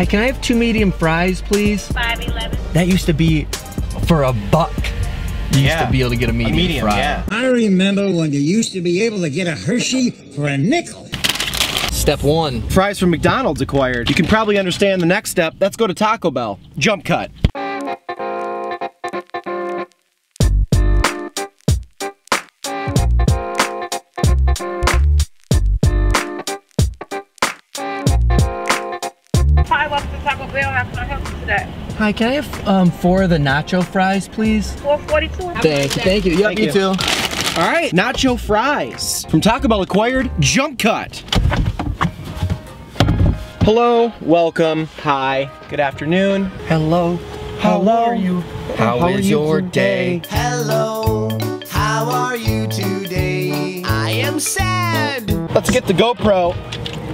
Hi, can I have two medium fries, please? 511. That used to be for a buck. You used to be able to get a medium, A medium, fry. yeah. I remember when you used to be able to get a Hershey for a nickel. Step one. Fries from McDonald's acquired. You can probably understand the next step. Let's go to Taco Bell. Jump cut. Bell. How can I help you today? Hi, can I have um, four of the nacho fries, please? 442. Thank you, thank you. Yep, Thank you you. too. All right, nacho fries from Taco Bell acquired. Jump cut. Hello, welcome, hi, good afternoon. Hello. How Hello. are you? How How is is your day? Hello, how are you today? I am sad. Let's get the GoPro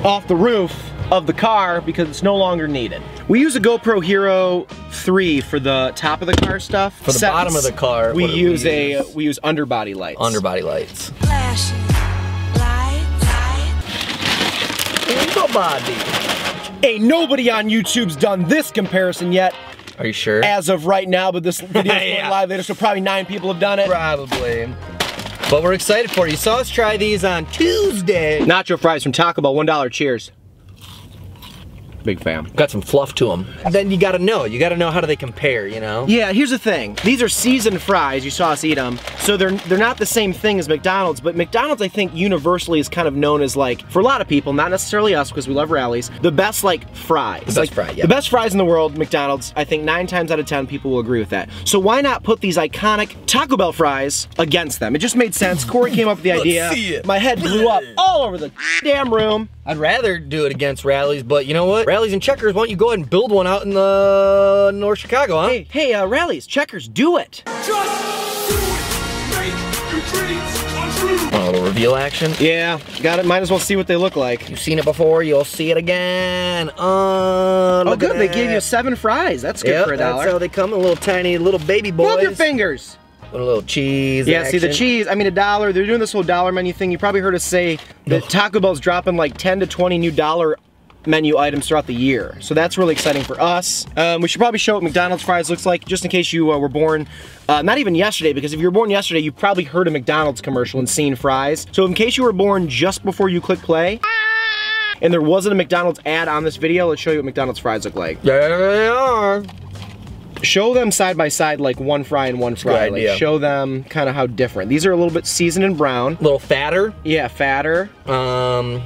off the roof of the car because it's no longer needed. We use a GoPro Hero 3 for the top of the car stuff. For the bottom of the car, we what do we use a use? we use underbody lights. Underbody lights. Flashing lights, lights. Underbody. Ain't nobody on YouTube's done this comparison yet Are you sure? as of right now, but this video is going Yeah. live later, so probably nine people have done it. Probably. But we're excited for you. You saw us try these on Tuesday. Nacho fries from Taco Bell, $1. Cheers. Big fan. Got some fluff to them. Then you gotta know. You gotta know how do they compare, you know? Yeah, here's the thing. These are seasoned fries. You saw us eat them. So they're they're not the same thing as McDonald's, but McDonald's I think universally is kind of known as like for a lot of people, not necessarily us because we love Rally's, the best like fries. The best like, fry, yeah. The best fries in the world, McDonald's. I think 9 times out of 10 people will agree with that. So why not put these iconic Taco Bell fries against them? It just made sense. Corey came up with the Let's idea. see it. My head blew up all over the damn room. I'd rather do it against Rally's, but you know what? Rally's and checkers, why don't you go ahead and build one out in the North Chicago, huh? Hey, hey, uh, Rally's, checkers, do it. Want a little reveal action? Yeah, got it. Might as well see what they look like. You've seen it before, you'll see it again. Uh, Oh, good. They gave you seven fries. That's good Yep, for a dollar. that's how they come, in little tiny little baby boys. Move your fingers. With a little cheese. Yeah, see the cheese. I mean, a dollar. They're doing this whole dollar menu thing. You probably heard us say that Taco Bell's dropping like 10 to 20 new dollar menu items throughout the year. So that's really exciting for us. Um, we should probably show what McDonald's fries looks like, just in case you uh, were born, uh, not even yesterday, because if you were born yesterday, you probably heard a McDonald's commercial and seen fries. So in case you were born just before you click play, and there wasn't a McDonald's ad on this video, let's show you what McDonald's fries look like. There they are. Show them side by side like one fry and one fry. good Like idea. show them kind of how different. These are a little bit seasoned and brown. A little fatter. Yeah, fatter. Um,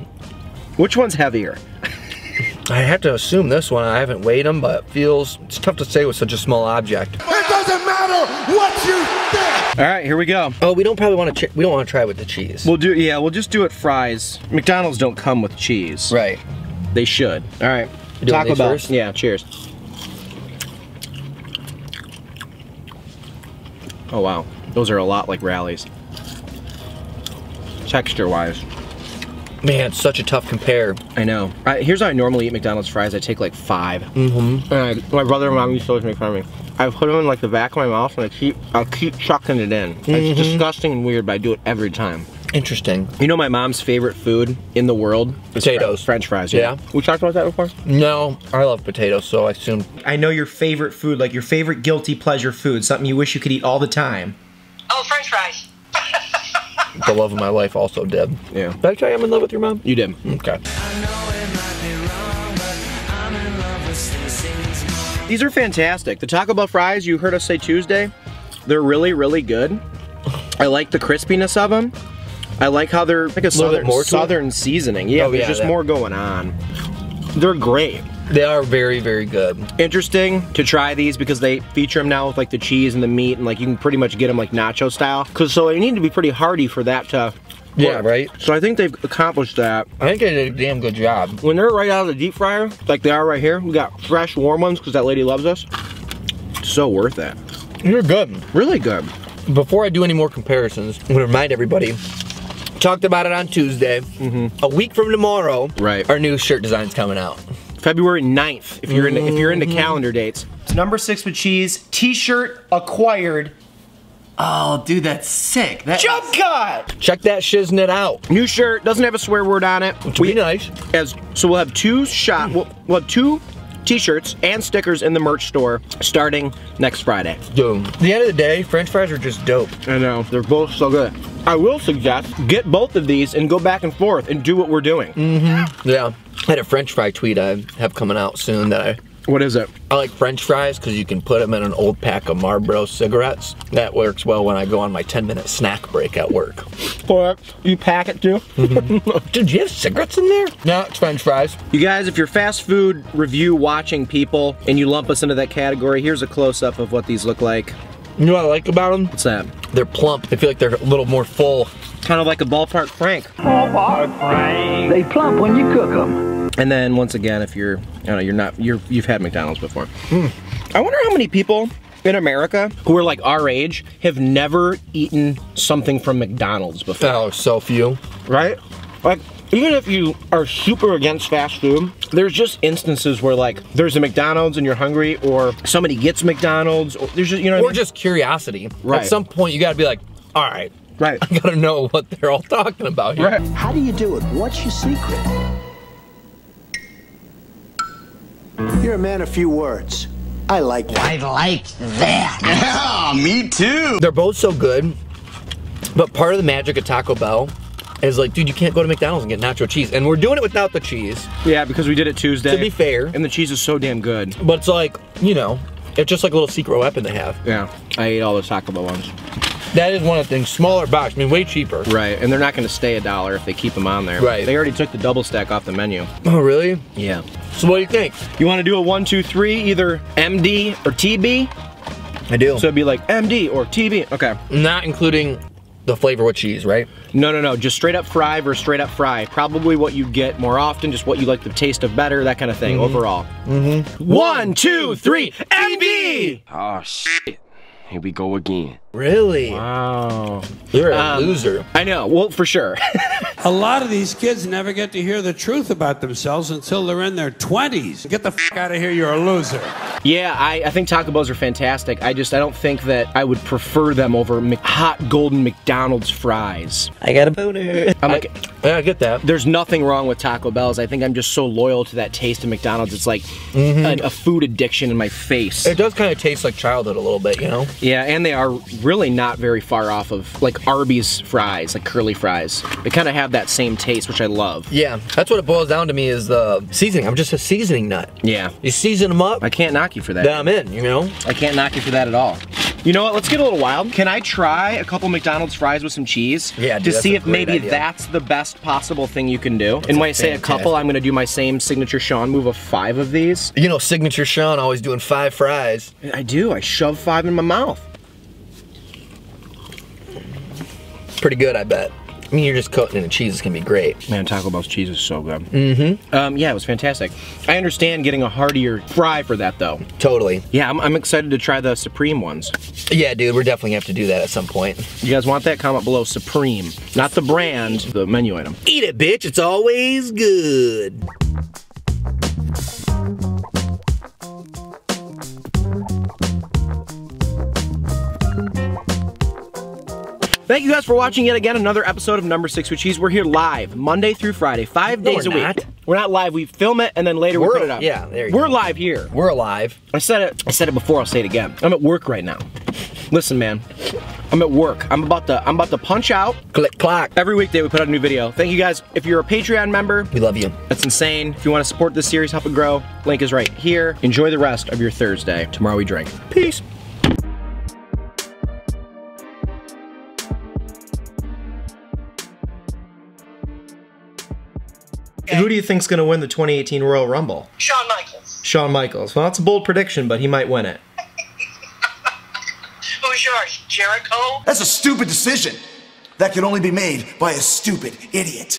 Which one's heavier? I have to assume this one. I haven't weighed them, but it feels it's tough to say with such a small object. It doesn't matter what you think. All right, here we go. Oh, we don't probably want to. we don't want to try with the cheese. We'll do yeah, we'll just do it fries. McDonald's don't come with cheese. right. They should. All right. Taco Bell. first? Yeah, cheers. Oh wow. Those are a lot like Rally's. Texture wise. Man, it's such a tough compare. I know. Uh, here's how I normally eat McDonald's fries. I take like 5 Mm-hmm. And I, my brother and mom used to always make fun of me. I put them in like the back of my mouth and I keep, I'll keep chucking it in. It's disgusting and weird, but I do it every time. Interesting. You know my mom's favorite food in the world? Potatoes. French fries. Yeah. We talked about that before. No, I love potatoes, so I assume. I know your favorite food, like your favorite guilty pleasure food, something you wish you could eat all the time. Oh, french fries. The love of my life, also Deb. Yeah. Did I tell you I'm in love with your mom? You did. Okay. These are fantastic. The Taco Bell fries, you heard us say Tuesday, they're really, really good. I like the crispiness of them. I like how they're like a southern, more southern seasoning. Yeah, Oh, there's yeah, just that- more going on. They're great. They are very, very good. Interesting to try these because they feature them now with like the cheese and the meat and like you can pretty much get them like nacho style. Cause so they need to be pretty hearty for that to Yeah, work. right? So I think they've accomplished that. I think they did a damn good job. When they're right out of the deep fryer, like they are right here, we got fresh warm ones because that lady loves us. So worth it. You're good. Really good. Before I do any more comparisons, I'm gonna remind everybody. Talked about it on Tuesday. Mm-hmm. A week from tomorrow, Right. our new shirt design's coming out. February 9th, if you're into if you're into mm-hmm. calendar dates. It's number six with cheese. T-shirt acquired. Oh, dude, that's sick. That Jump cut! Check that shiznit out. New shirt, doesn't have a swear word on it. Which would be nice. as so we'll have two shot we'll, we'll have two t-shirts and stickers in the merch store starting next Friday. Dude, at the end of the day, French fries are just dope. I know, they're both so good. I will suggest get both of these and go back and forth and do what we're doing. Mm-hmm, Yeah. I had a French fry tweet I have coming out soon that I What is it? I like French fries because you can put them in an old pack of Marlboro cigarettes. That works well when I go on my 10 minute snack break at work. Or you pack it too? Mm-hmm. Dude, do you have cigarettes in there? No, it's French fries. You guys, if you're fast food review watching people and you lump us into that category, here's a close-up of what these look like. You know what I like about them? What's that? They're plump. I feel like they're a little more full. Kind of like a ballpark Frank. ballpark Frank. They plump when you cook them. And then once again, if you're, I don't know, you're not, you're, you've had McDonald's before. Hmm. I wonder how many people in America who are like our age have never eaten something from McDonald's before. Oh, so few. right? Like, even if you are super against fast food, there's just instances where like there's a McDonald's and you're hungry, or somebody gets McDonald's, or there's just you know what I Or mean? just curiosity. Right. At some point, you gotta be like, all right, right. I gotta know what they're all talking about here. Right. How do you do it? What's your secret? You're a man of few words. I like that. I like that. Yeah, me too. They're both so good, but part of the magic of Taco Bell is like, dude, you can't go to McDonald's and get nacho cheese. And we're doing it without the cheese. Yeah, because we did it Tuesday. To be fair. and the cheese is so damn good. But it's like, you know, it's just like a little secret weapon they have. Yeah, I ate all the Taco Bell ones. That is one of the things. Smaller box, I mean, way cheaper. Right, and they're not going to stay a dollar if they keep them on there. Right. They already took the double stack off the menu. Oh, really? Yeah. So what do you think? You want to do a one, two, three, either MD or TB? I do. So it'd be like MD or TB. Okay. not including the flavor with cheese, right? No, no, no. Just straight up fry versus straight up fry. Probably what you get more often, just what you like the taste of better, that kind of thing overall. Mm-hmm. One, two, three, MD! Oh shit. Here we go again. Really? Wow. You're a Um, loser. I know. Well, for sure. A lot of these kids never get to hear the truth about themselves until they're in their 20s. Get the f out of here, you're a loser. yeah, I, I think Taco Bells are fantastic. I just I don't think that I would prefer them over Mc, hot golden McDonald's fries. I got a boner. I'm like, Yeah, I get that. there's nothing wrong with Taco Bells. I think I'm just so loyal to that taste of McDonald's. It's like mm-hmm. a, a food addiction in my face. It does kind of taste like childhood a little bit, you know? Yeah, and they are really not very far off of like Arby's fries, like curly fries. They kind of have that same taste, which I love. Yeah, that's what it boils down to me is the seasoning. I'm just a seasoning nut. Yeah. You season them up, I can't knock you for that. then I'm in, you know? I can't knock you for that at all. You know what? Let's get a little wild. Can I try a couple McDonald's fries with some cheese? Yeah, dude, To see if maybe idea. that's the best possible thing you can do. and when I say a couple. I'm gonna do my same signature Sean move of five of these. You know, signature Sean always doing five fries. I do. I shove five in my mouth. Pretty good, I bet. I mean, you're just coating it the cheese. is gonna be great. Man, Taco Bell's cheese is so good. Mm-hmm. Um, yeah, it was fantastic. I understand getting a heartier fry for that though. Totally. Yeah, I'm, I'm excited to try the Supreme ones. Yeah, dude, we're definitely gonna have to do that at some point. You guys want that? Comment below. Supreme, not the brand, the menu item. Eat it, bitch. It's always good. Thank you guys for watching yet again another episode of Number Six with Cheese. We're here live Monday through Friday, five No, days a week. not. We're not live. We film it and then later we We're- put it up. yeah, there you We're go. live here. We're alive. I said it. I said it before. I'll say it again. I'm at work right now. Listen, man. I'm at work. I'm about to. I'm about to punch out. Click, clock. Every weekday we put out a new video. Thank you guys. If you're a Patreon member, We love you. that's insane. If you want to support this series, help it grow, link is right here. Enjoy the rest of your Thursday. Tomorrow we drink. Peace. Who do you think's going to win the 2018 Royal Rumble? Shawn Michaels. Shawn Michaels. Well, that's a bold prediction, but he might win it. Who's yours? Jericho? That's a stupid decision. That can only be made by a stupid idiot.